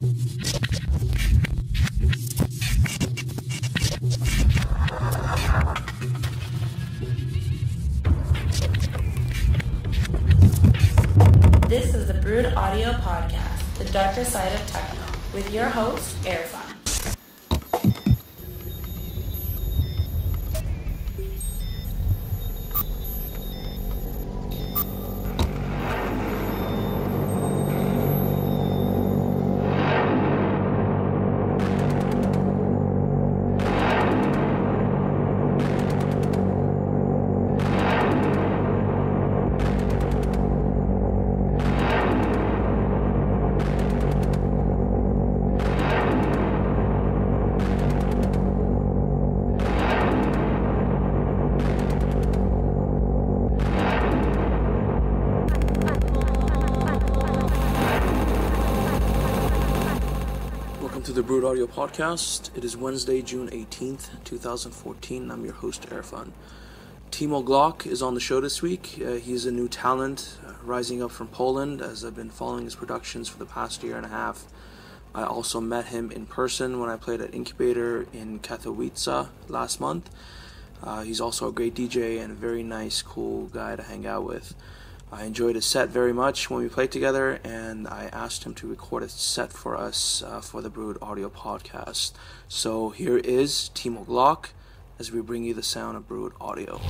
This is the Brood Audio Podcast, the darker side of techno, with your host, Erphun. The Brood Audio Podcast. It is Wednesday, June 18th, 2014. I'm your host, Erphun. Timo Glock is on the show this week. Uh, he's a new talent uh, rising up from Poland as I've been following his productions for the past year and a half. I also met him in person when I played at Incubator in Katowice last month. Uh, he's also a great DJ and a very nice, cool guy to hang out with. I enjoyed his set very much when we played together, and I asked him to record a set for us uh, for the Brood Audio Podcast. So here is Timo Glock as we bring you the sound of Brood Audio.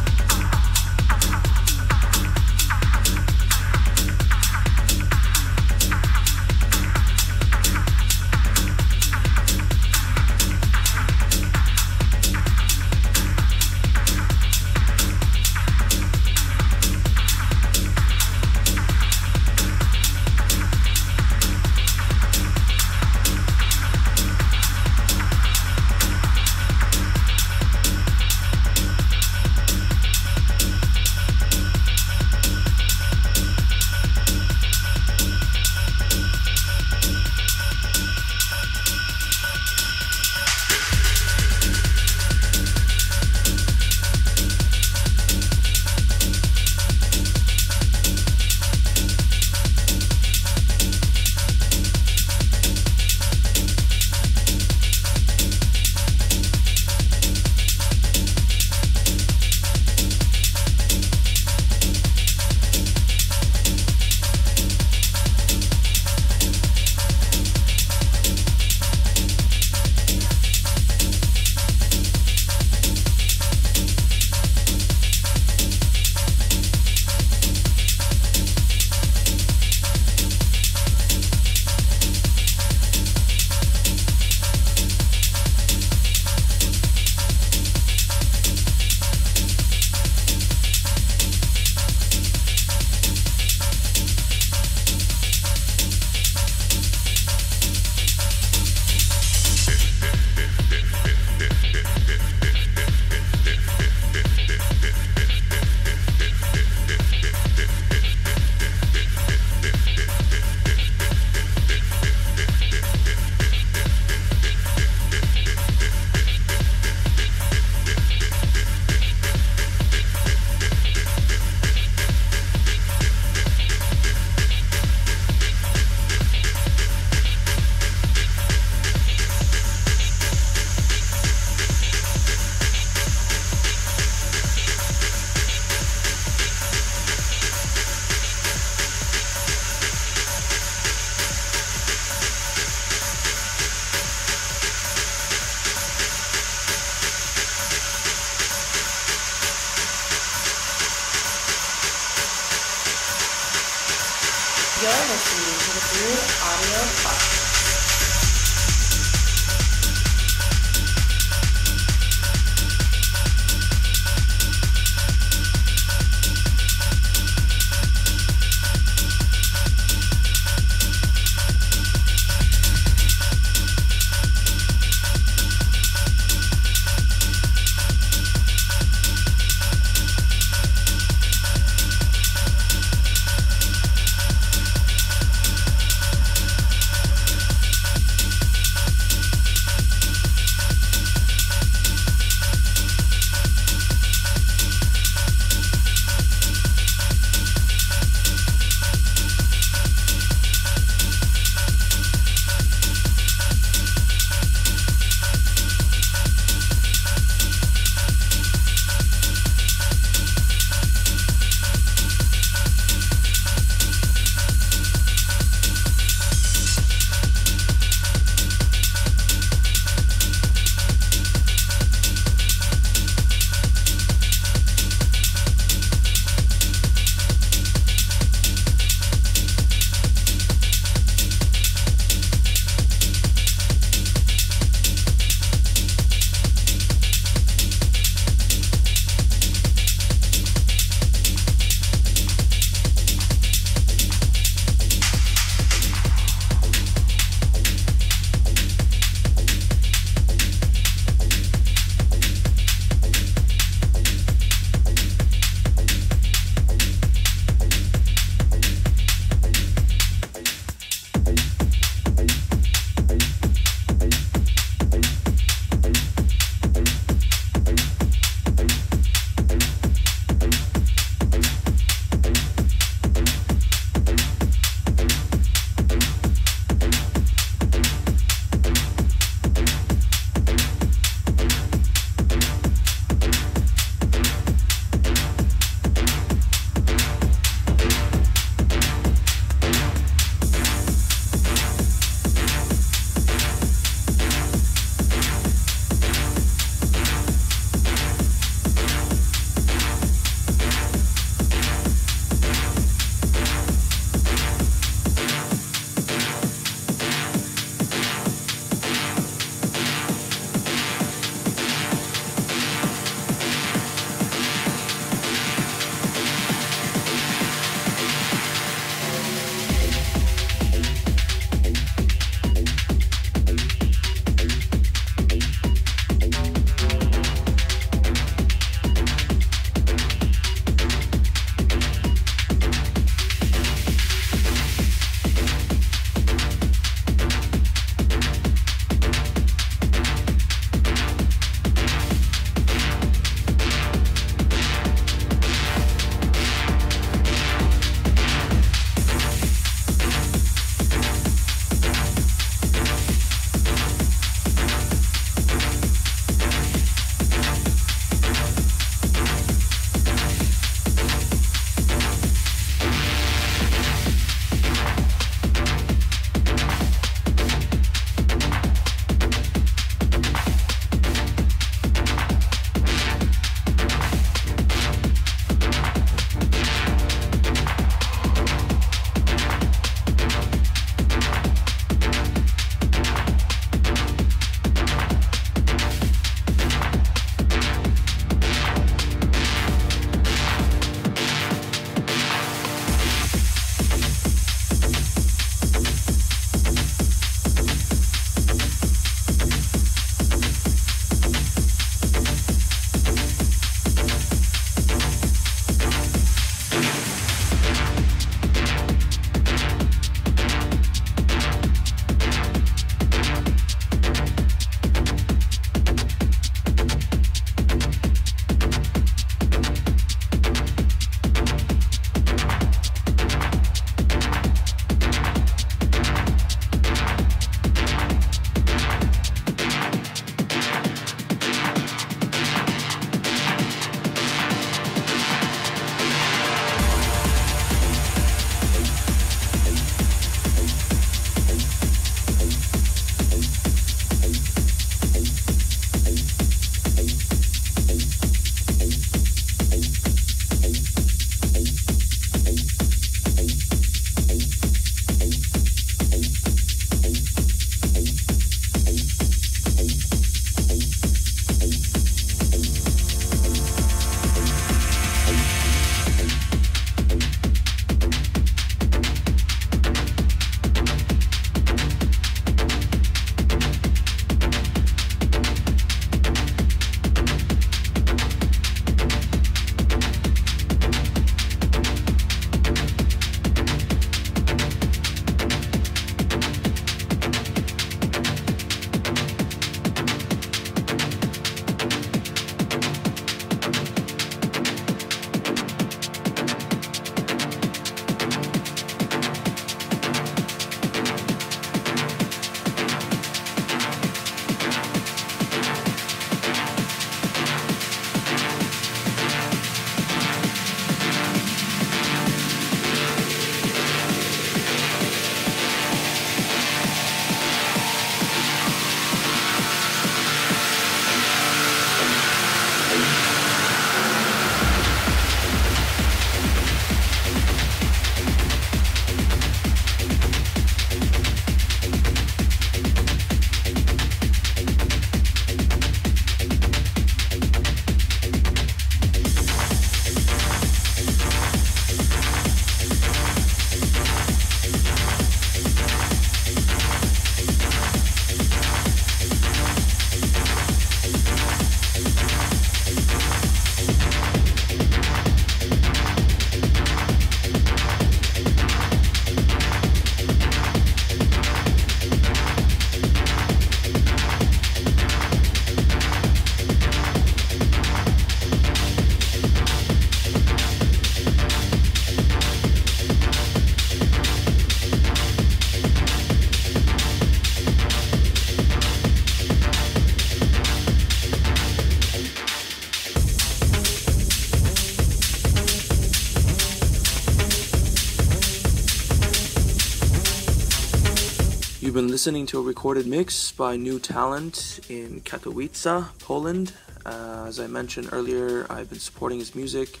Listening to a recorded mix by New Talent in Katowice, Poland. Uh, as I mentioned earlier, I've been supporting his music.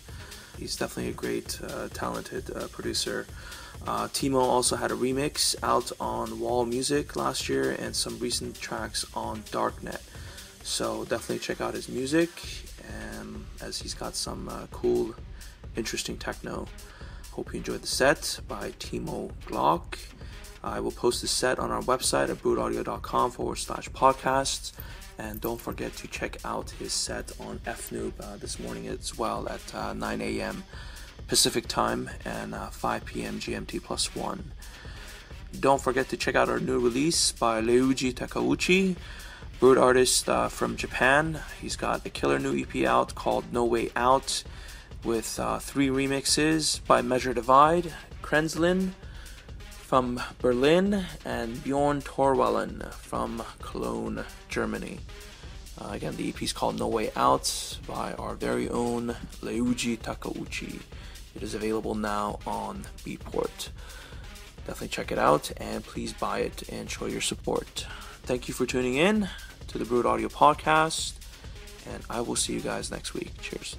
He's definitely a great, uh, talented uh, producer. Uh, Timo also had a remix out on Wall Music last year and some recent tracks on Darknet. So definitely check out his music um, as he's got some uh, cool, interesting techno. Hope you enjoyed the set by Timo Glock. I will post the set on our website at broodaudio.com forward slash podcasts. And don't forget to check out his set on FNoob uh, this morning as well at uh, 9 a.m. Pacific time and uh, 5 p.m. GMT plus 1. Don't forget to check out our new release by Ryuji Takeuchi, Brood artist uh, from Japan. He's got a killer new EP out called No Way Out with uh, three remixes by Measure Divide, Krenzlin, from Berlin and Bjorn Torwellen from Cologne, Germany. Uh, again, the EP is called No Way Out by our very own Ryuji Takeuchi. It is available now on Beatport. Definitely check it out and please buy it and show your support. Thank you for tuning in to the Brood Audio Podcast, and I will see you guys next week. Cheers.